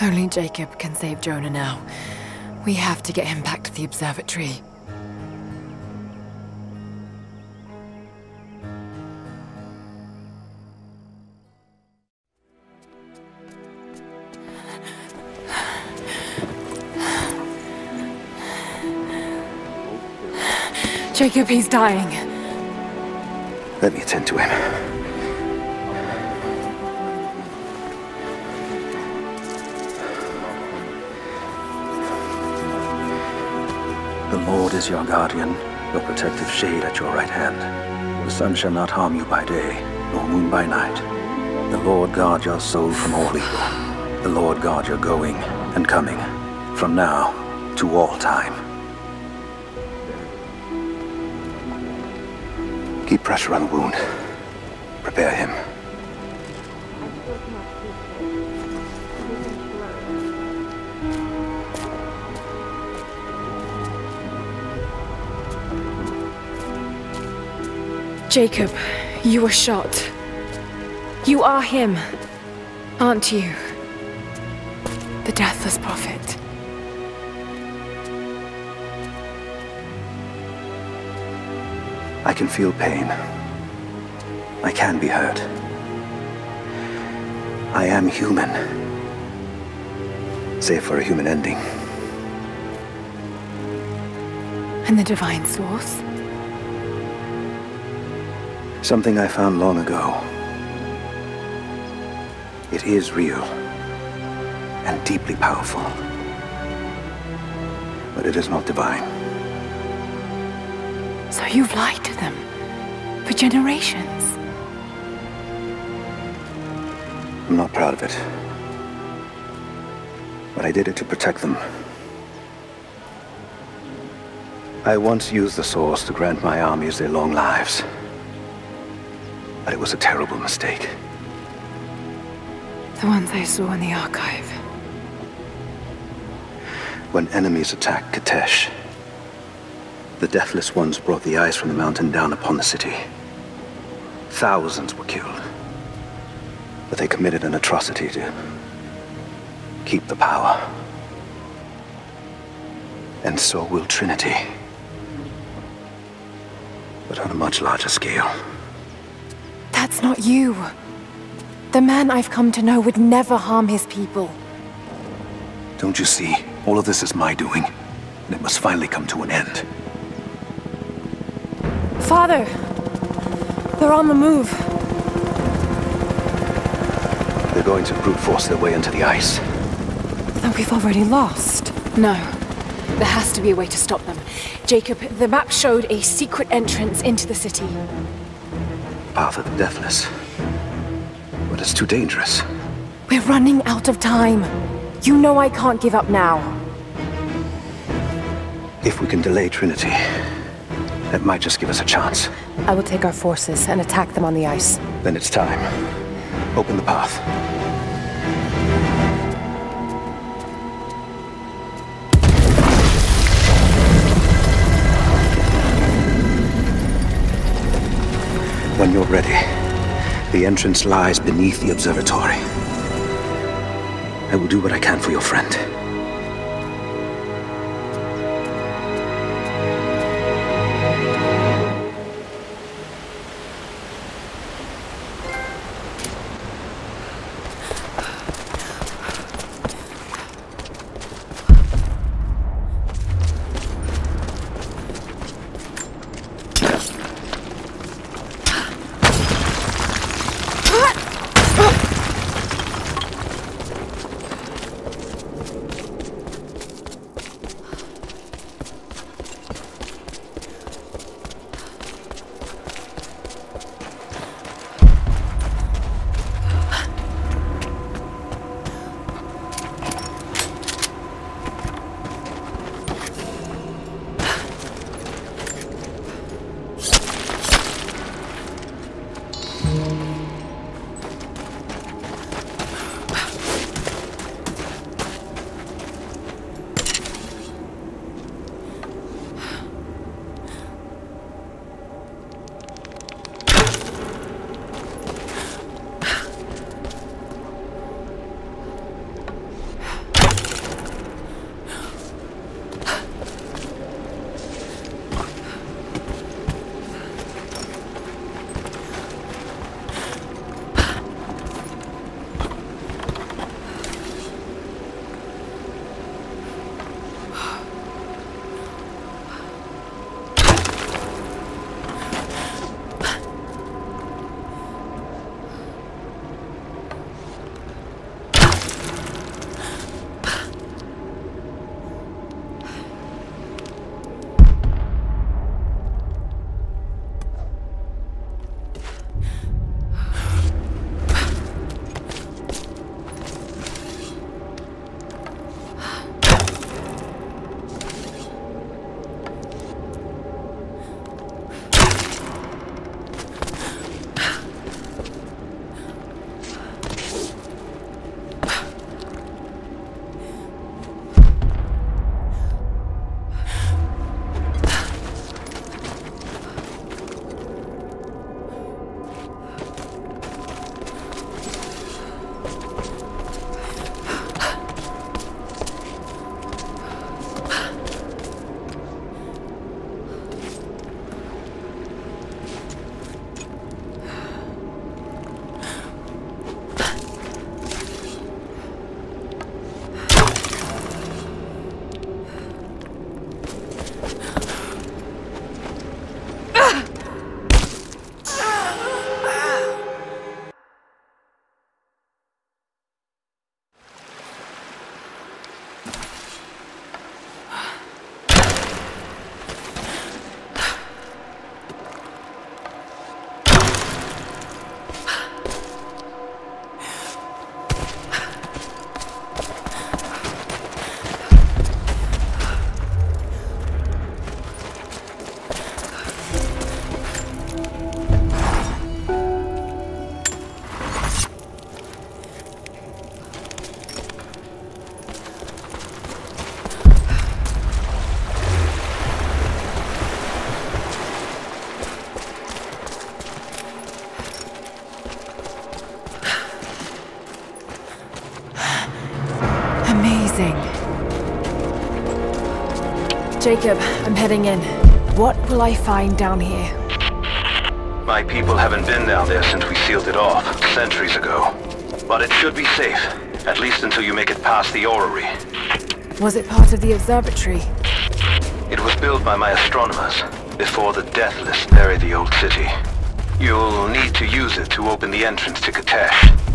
Only Jacob can save Jonah now. We have to get him back to the observatory. Jacob, he's dying. Let me attend to him. The Lord is your guardian, your protective shade at your right hand. The sun shall not harm you by day, nor moon by night. The Lord guard your soul from all evil. The Lord guard your going and coming, from now to all time. Keep pressure on the wound. Prepare him. Jacob, you were shot. You are him, aren't you? The Deathless Prophet. I can feel pain. I can be hurt. I am human. Save for a human ending. And the Divine Source? Something I found long ago. It is real. And deeply powerful. But it is not divine. So you've lied to them. For generations. I'm not proud of it. But I did it to protect them. I once used the Source to grant my armies their long lives. But it was a terrible mistake. The ones I saw in the archive. When enemies attacked Kitezh, the Deathless Ones brought the ice from the mountain down upon the city. Thousands were killed. But they committed an atrocity to keep the power. And so will Trinity. But on a much larger scale. That's not you. The man I've come to know would never harm his people. Don't you see? All of this is my doing. And it must finally come to an end. Father! They're on the move. They're going to brute force their way into the ice. Then we've already lost. No. There has to be a way to stop them. Jacob, the map showed a secret entrance into the city. Path of the Deathless. But it's too dangerous. We're running out of time. You know I can't give up now. If we can delay Trinity, that might just give us a chance. I will take our forces and attack them on the ice. Then it's time. Open the path. When you're ready, the entrance lies beneath the observatory. I will do what I can for your friend. Jacob, I'm heading in. What will I find down here? My people haven't been down there since we sealed it off, centuries ago. But it should be safe, at least until you make it past the orrery. Was it part of the observatory? It was built by my astronomers, before the Deathless buried the old city. You'll need to use it to open the entrance to Kitezh.